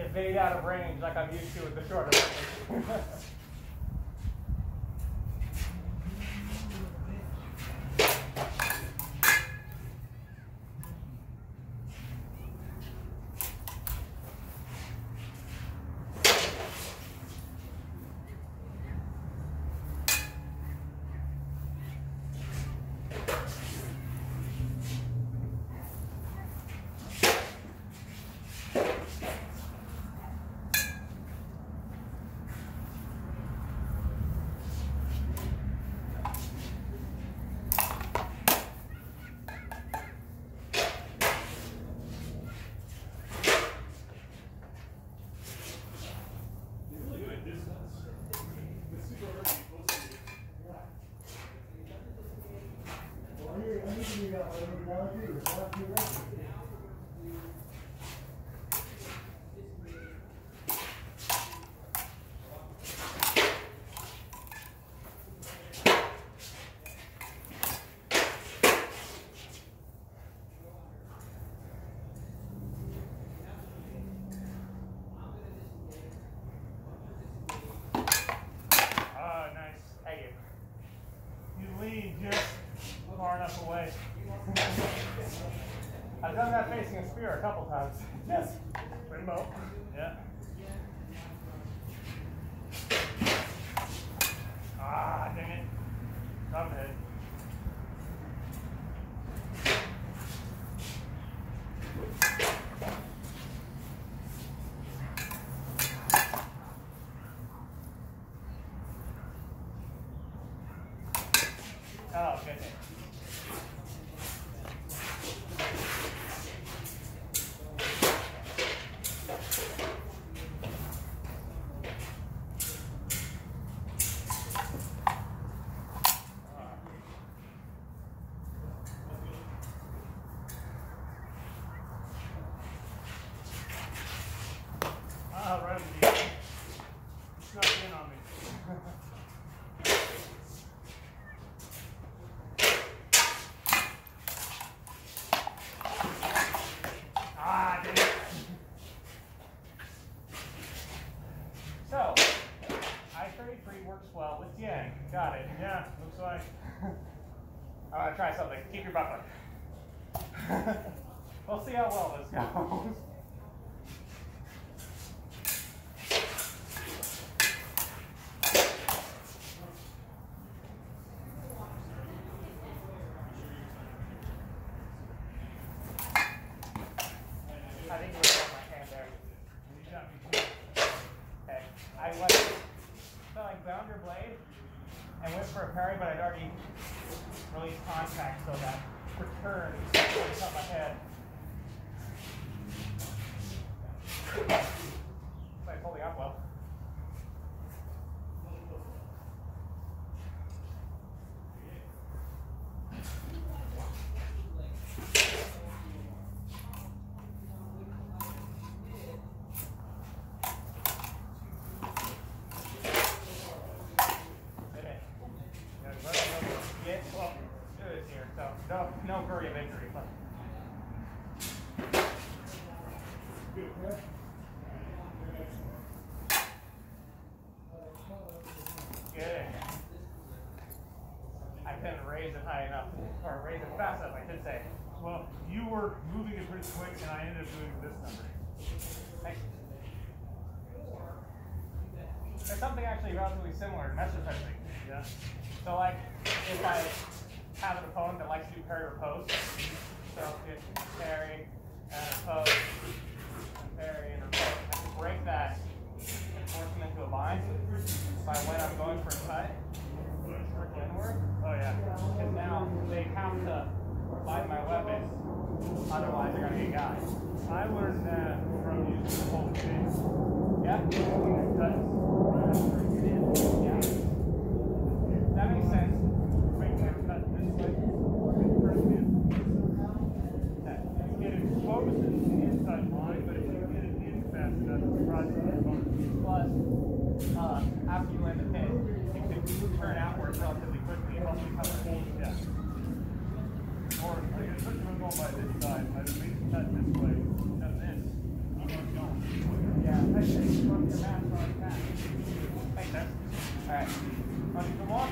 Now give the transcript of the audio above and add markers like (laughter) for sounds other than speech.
evade out of range like I'm used to with the shorter. (laughs) Oh, nice. Thank you. You lean just far enough away. I've done that facing a spear a couple times. Yes. Rainbow. Yeah. Ah, dang it. Drop head. Oh, goodness. Ah, right on the knee. Snuck in on me. Ah, dang it. So, I-33 works well with Yang. Got it. Yeah, looks like. I'm gonna try something. Keep your butt (laughs) we'll see how well this goes. I think it was on my hand there. You shot me too. Okay. I went, so I bound your blade and went for a parry, but I'd already released contact, so that return is on top of my head. So I pulled the up well. Okay. Yeah, let me know what you get. Well, it is here, so no, no hurry of injury. But. Good. I couldn't raise it high enough, or raise it fast enough, I should say. Well, you were moving it pretty quick, and I ended up doing this number. Thanks. There's something actually relatively similar messer fencing. Yeah. So like, if I have an opponent that likes to do parry riposte, so it's parry and riposte, and parry and riposte, I can break that and force them into a bind by when I'm going for a cut, inward. Oh yeah. Because now they have to bind my weapon, otherwise they're gonna get got. I learned that from using the whole thing. Yeah. uh, after you land the pin, if you turn outwards relatively quickly, and help you cover full step. Or, like, I took you going by this side, I just made the cut this way, instead this. I'm. Yeah, I think your mask on back. All right. Ready to walk?